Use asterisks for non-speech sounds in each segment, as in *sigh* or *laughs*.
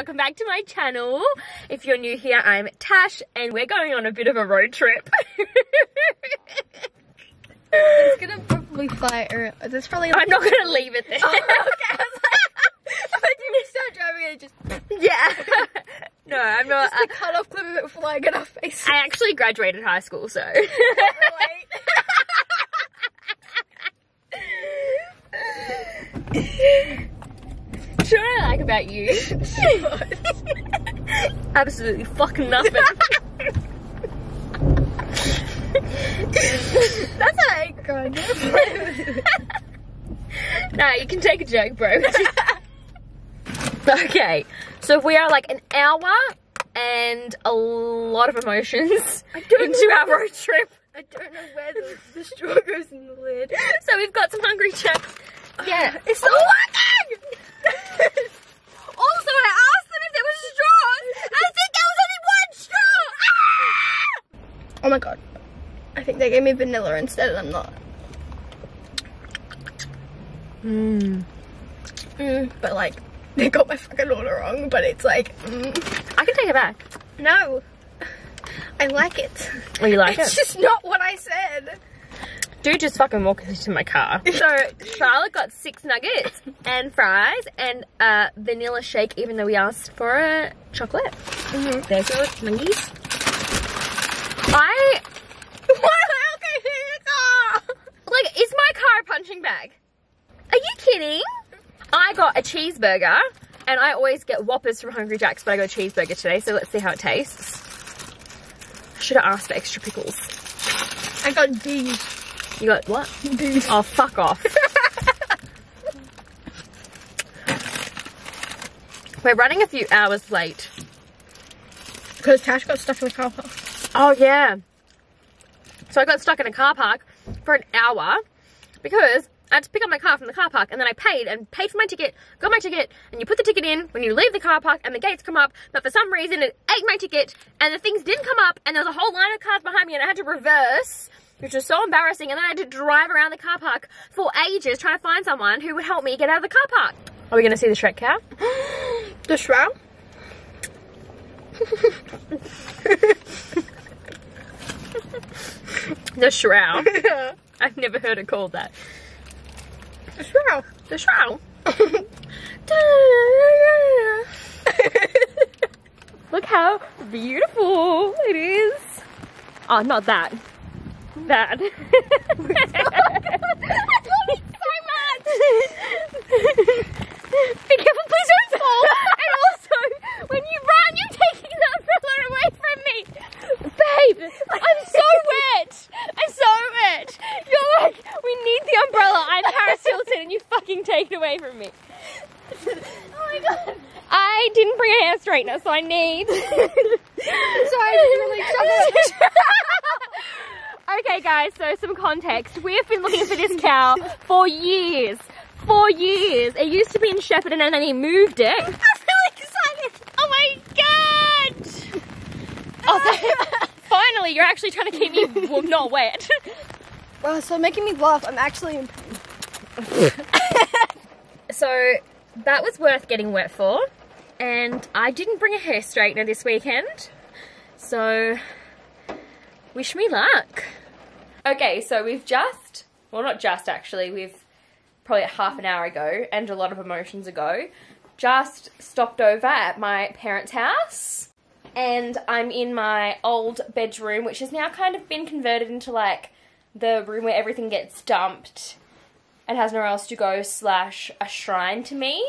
welcome back to my channel. If you're new here, I'm Tash and we're going on a bit of a road trip. It's gonna probably fly. Or there's probably. I'm not gonna leave it there. Oh, okay. I was like, *laughs* I start driving and just yeah. no, I'm not. the uh, cut off clip of it flying in our face. I actually graduated high school, so. *laughs* *laughs* Do you know what I like about you? *laughs* Absolutely fucking nothing. That's how I cried. nah, you can take a joke, bro. *laughs* okay, so we are like an hour and a lot of emotions into our road trip. I don't know where the, the straw goes in the lid. So we've got some hungry chaps. Yeah, uh, It's oh not working! *laughs* Also, I asked them if there was straws. I think there was only one straw. Ah! oh my god. I think they gave me vanilla instead and I'm not. Mm. Mm, but like, they got my fucking order wrong, but it's like, mm, I can take it back. no. I like it. Oh, you like it's it? It's just not what I said. Dude, just fucking walk into my car. *laughs* So Sharlotte got six nuggets and fries and a vanilla shake, even though we asked for a chocolate. Mm-hmm. There's your nuggies. I *laughs* Why am I okay in the car? like. Is my car a punching bag? Are you kidding? I got a cheeseburger, and I always get Whoppers from Hungry Jack's, but I got a cheeseburger today. So let's see how it tastes. I Should have asked for extra pickles. I got D's. You got what? D's. Oh, fuck off. *laughs* We're running a few hours late. Because Tash got stuck in the car park. Oh, yeah. So I got stuck in a car park for an hour because I had to pick up my car from the car park and then I paid and paid for my ticket, got my ticket, and you put the ticket in when you leave the car park and the gates come up, but for some reason it ate my ticket and the things didn't come up and there was a whole line of cars behind me and I had to reverse, which was so embarrassing, and then I had to drive around the car park for ages trying to find someone who would help me get out of the car park. Are we going to see the Shrek cow? *gasps* The shroud? *laughs* The shroud. *laughs* I've never heard it called that. The shroud. The shroud. *laughs* Look how beautiful it is. Oh, not that. That. *laughs* I love it so much. Be careful, please don't fall. And also, when you run, you're taking the umbrella away from me. Babe, I'm so wet. I'm so wet. You're like, we need the umbrella. I'm Paris Hilton and you fucking take away from me. *laughs* oh my god. I didn't bring a hair straightener, so I need. *laughs* Sorry, really *laughs* okay, guys, so some context. We have been looking for this cow for years. For years. It used to be in Shepparton and then he moved it. I'm really excited. Oh my god! Oh, finally, you're actually trying to keep me not wet. Well, so making me laugh, I'm actually in pain. So that was worth getting wet for. And I didn't bring a hair straightener this weekend. So wish me luck. Okay, so we've just, well not just actually, we've probably half an hour ago and a lot of emotions ago, just stopped over at my parents' house. And I'm in my old bedroom, which has now kind of been converted into like the room where everything gets dumped and has nowhere else to go slash a shrine to me.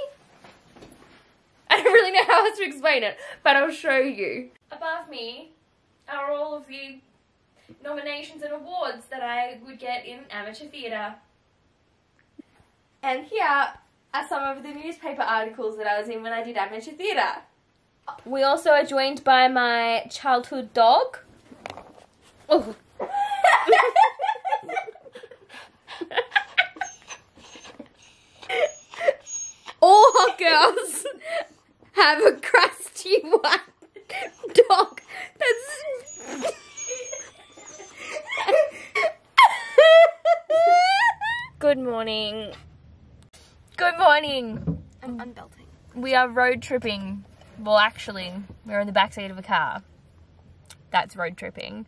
I don't really know how else to explain it, but I'll show you. Above me are all of the nominations and awards that I would get in amateur theatre. And here are some of the newspaper articles that I was in when I did amateur theatre. We also are joined by my childhood dog. Oh. *laughs* All hot girls have a crusty white dog that's. Good morning. Good morning. I'm unbelting. We are road tripping well, actually, we're in the back seat of a car. That's road tripping.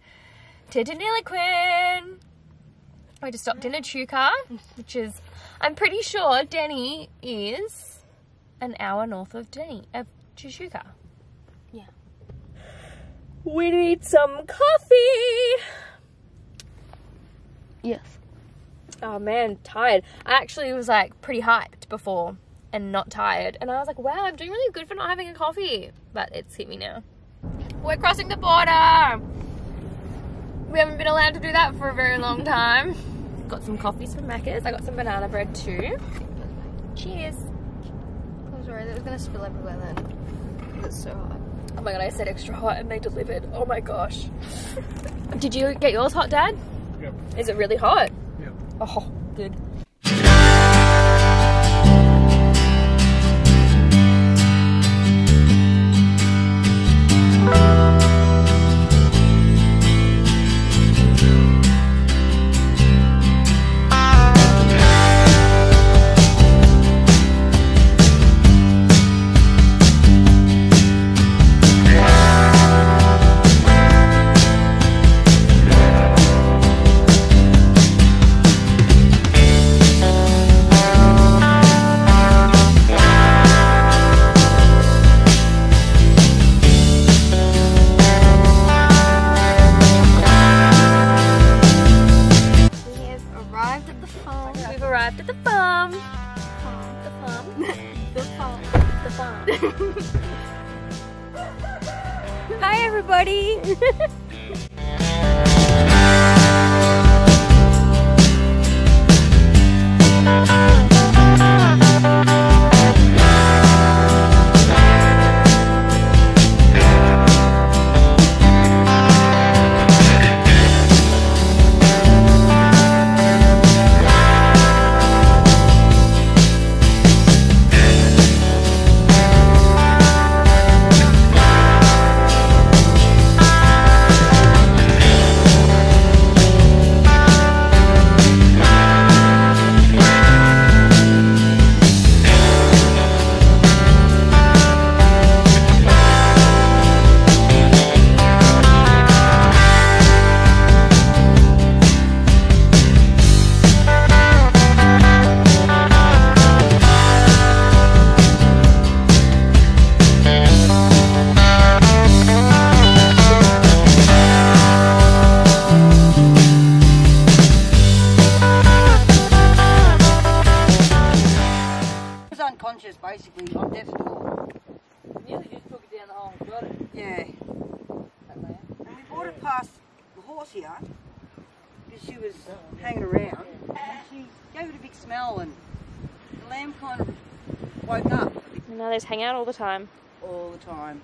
To Deniliquin. We just stopped in Echuca, which is, I'm pretty sure Denny is an hour north of Denny, of Chuka. Yeah. We need some coffee. Yes. Oh man, tired. I actually was like pretty hyped before and not tired. And I was like, wow, I'm doing really good for not having a coffee. But it's hit me now. We're crossing the border. We haven't been allowed to do that for a very long *laughs* time. Got some coffees from Macca's. I got some banana bread too. Cheers. Oh, I was worried it was gonna spill everywhere then. It's so hot. Oh my god, I said extra hot and they delivered. Oh my gosh. *laughs* Did you get yours hot, Dad? Yep. Is it really hot? Yep. Oh, good. Everybody. *laughs* woke up now they just hang out all the time. all the time.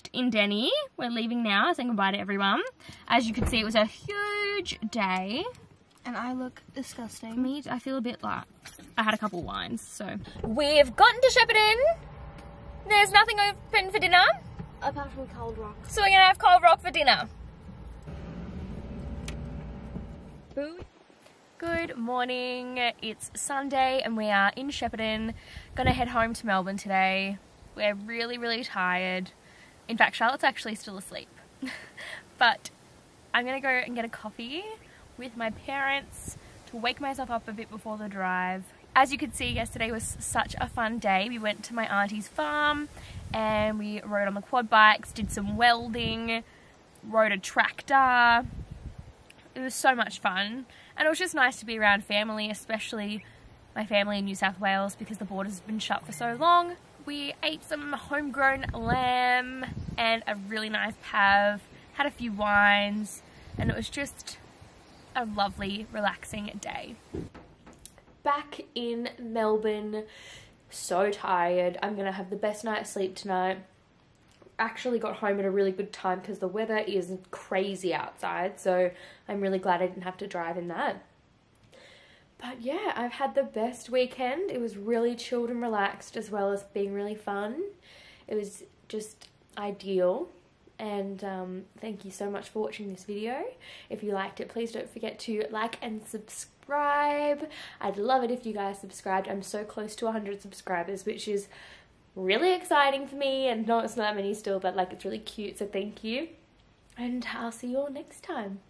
Finished in Denny. We're leaving now, saying goodbye to everyone. As you can see, it was a huge day. And I look disgusting. Me, I feel a bit like I had a couple of wines, so we've gotten to Shepparton. There's nothing open for dinner, Apart from Cold Rock. so we're gonna have Cold Rock for dinner. Good morning. It's Sunday and we are in Shepparton. Gonna head home to Melbourne today. We're really, really tired. In fact, Sharlotte's actually still asleep. *laughs* but I'm gonna go and get a coffee with my parents to wake myself up a bit before the drive. As you could see, yesterday was such a fun day. We went to my auntie's farm and we rode on the quad bikes, did some welding, rode a tractor. It was so much fun. And it was just nice to be around family, especially my family in New South Wales because the borders been shut for so long. We ate some homegrown lamb and a really nice pav, had a few wines, and it was just a lovely, relaxing day. Back in Melbourne, so tired. I'm gonna have the best night's sleep tonight. Actually, got home at a really good time because the weather is crazy outside, so I'm really glad I didn't have to drive in that. But yeah, I've had the best weekend. It was really chilled and relaxed as well as being really fun. It was just ideal. And um, thank you so much for watching this video. If you liked it, please don't forget to like and subscribe. I'd love it if you guys subscribed. I'm so close to 100 subscribers, which is really exciting for me. And no, it's not that many still, but like it's really cute. So thank you. And I'll see you all next time.